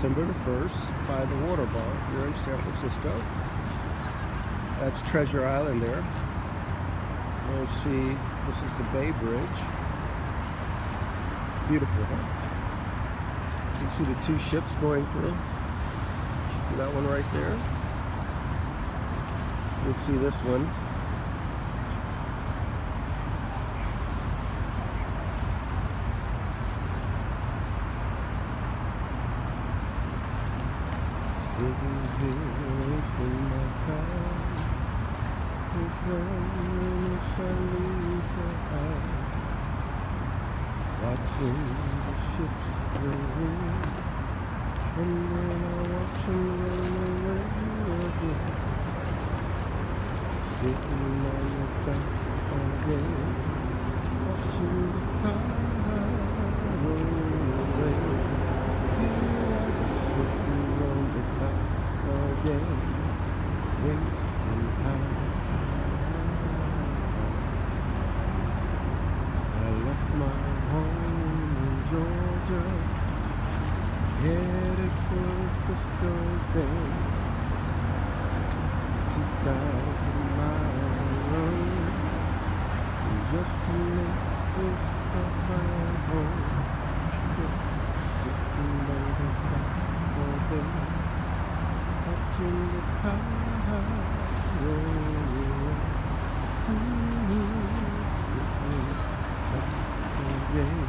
December the 1st by the Water Bar here in San Francisco. That's Treasure Island there. And see, this is the Bay Bridge. Beautiful, huh? You see the two ships going through. See that one right there? You see this one. Sitting here wasting my time With loneliness I leave behind Watching the ships go in And then I watch them roll away Sitting on Watching the tide roll away Here I was sitting on the dock all day Wasting time I left my home in Georgia Headed for Frisco Bay. 2,000 mile Just to make this stop my home Yeah.